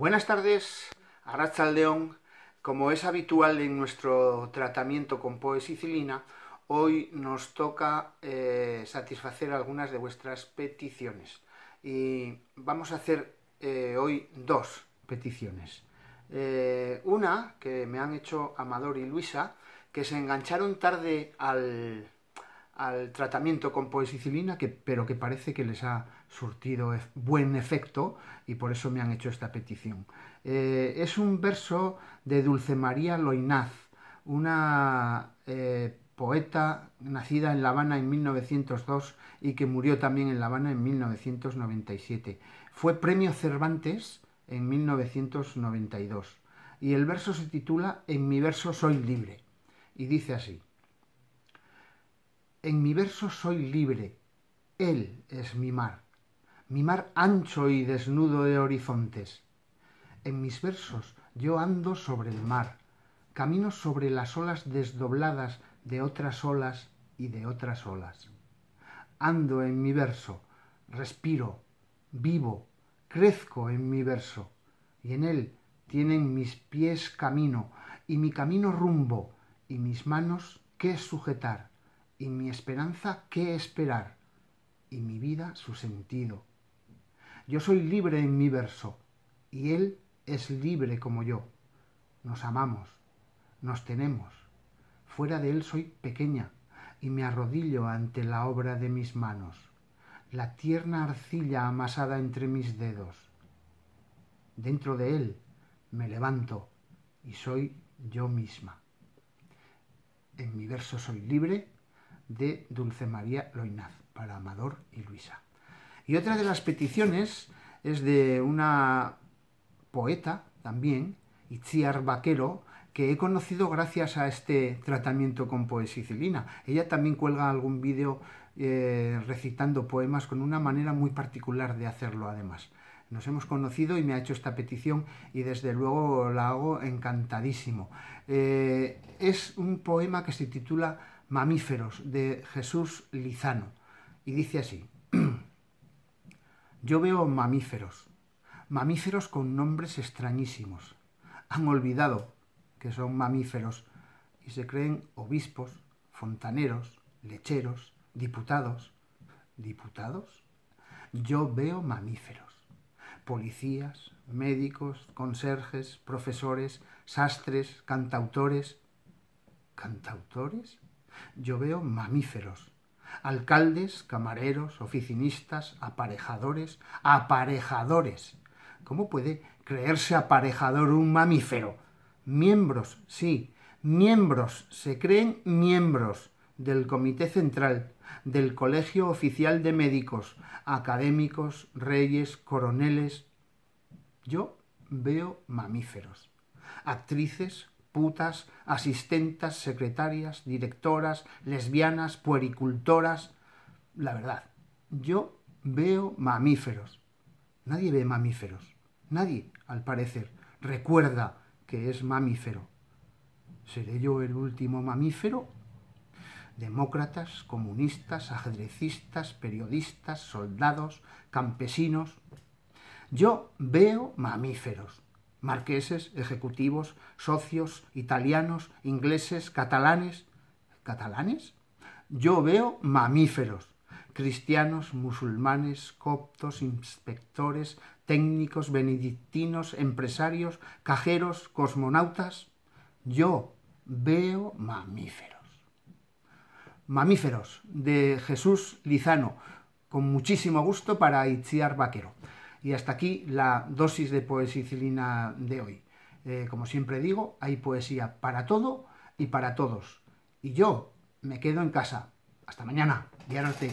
Buenas tardes, León. Como es habitual en nuestro tratamiento con poesicilina, hoy nos toca eh, satisfacer algunas de vuestras peticiones. Y vamos a hacer eh, hoy dos peticiones. Eh, una que me han hecho Amador y Luisa, que se engancharon tarde al, al tratamiento con poesicilina, que, pero que parece que les ha surtido buen efecto y por eso me han hecho esta petición. Eh, es un verso de Dulce María Loinaz, una eh, poeta nacida en La Habana en 1902 y que murió también en La Habana en 1997. Fue premio Cervantes en 1992 y el verso se titula En mi verso soy libre y dice así. En mi verso soy libre, Él es mi mar, mi mar ancho y desnudo de horizontes. En mis versos yo ando sobre el mar, camino sobre las olas desdobladas de otras olas y de otras olas. Ando en mi verso, respiro, vivo, crezco en mi verso, y en él tienen mis pies camino, y mi camino rumbo, y mis manos que sujetar y mi esperanza qué esperar, y mi vida su sentido. Yo soy libre en mi verso, y él es libre como yo. Nos amamos, nos tenemos. Fuera de él soy pequeña, y me arrodillo ante la obra de mis manos, la tierna arcilla amasada entre mis dedos. Dentro de él me levanto y soy yo misma. En mi verso soy libre de Dulce María Loinaz, para Amador y Luisa. Y otra de las peticiones es de una poeta también, Itziar Vaquero, que he conocido gracias a este tratamiento con poesicilina. Ella también cuelga algún vídeo eh, recitando poemas con una manera muy particular de hacerlo además. Nos hemos conocido y me ha hecho esta petición y desde luego la hago encantadísimo. Eh, es un poema que se titula Mamíferos de Jesús Lizano. Y dice así, yo veo mamíferos, mamíferos con nombres extrañísimos. Han olvidado que son mamíferos y se creen obispos, fontaneros, lecheros, diputados. ¿Diputados? Yo veo mamíferos, policías, médicos, conserjes, profesores, sastres, cantautores. ¿Cantautores? yo veo mamíferos, alcaldes, camareros, oficinistas, aparejadores, aparejadores. ¿Cómo puede creerse aparejador un mamífero? Miembros, sí, miembros, se creen miembros del Comité Central, del Colegio Oficial de Médicos, académicos, reyes, coroneles. Yo veo mamíferos, actrices, putas, asistentas, secretarias, directoras, lesbianas, puericultoras. La verdad, yo veo mamíferos. Nadie ve mamíferos. Nadie, al parecer, recuerda que es mamífero. ¿Seré yo el último mamífero? Demócratas, comunistas, ajedrecistas, periodistas, soldados, campesinos. Yo veo mamíferos marqueses, ejecutivos, socios, italianos, ingleses, catalanes. ¿Catalanes? Yo veo mamíferos, cristianos, musulmanes, coptos, inspectores, técnicos, benedictinos, empresarios, cajeros, cosmonautas. Yo veo mamíferos. Mamíferos de Jesús Lizano, con muchísimo gusto para Itziar Vaquero. Y hasta aquí la dosis de poesicilina de hoy. Eh, como siempre digo, hay poesía para todo y para todos. Y yo me quedo en casa. Hasta mañana. Diarote.